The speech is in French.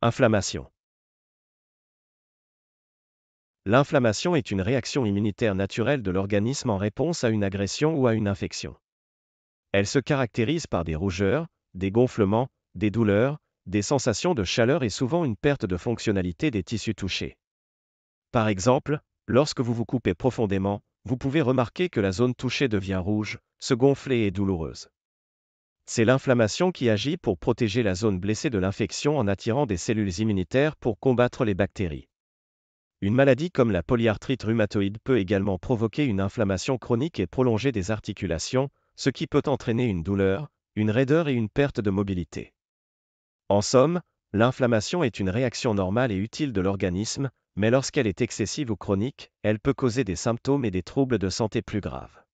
Inflammation. L'inflammation est une réaction immunitaire naturelle de l'organisme en réponse à une agression ou à une infection. Elle se caractérise par des rougeurs, des gonflements, des douleurs, des sensations de chaleur et souvent une perte de fonctionnalité des tissus touchés. Par exemple, lorsque vous vous coupez profondément, vous pouvez remarquer que la zone touchée devient rouge, se gonfler et douloureuse. C'est l'inflammation qui agit pour protéger la zone blessée de l'infection en attirant des cellules immunitaires pour combattre les bactéries. Une maladie comme la polyarthrite rhumatoïde peut également provoquer une inflammation chronique et prolongée des articulations, ce qui peut entraîner une douleur, une raideur et une perte de mobilité. En somme, l'inflammation est une réaction normale et utile de l'organisme, mais lorsqu'elle est excessive ou chronique, elle peut causer des symptômes et des troubles de santé plus graves.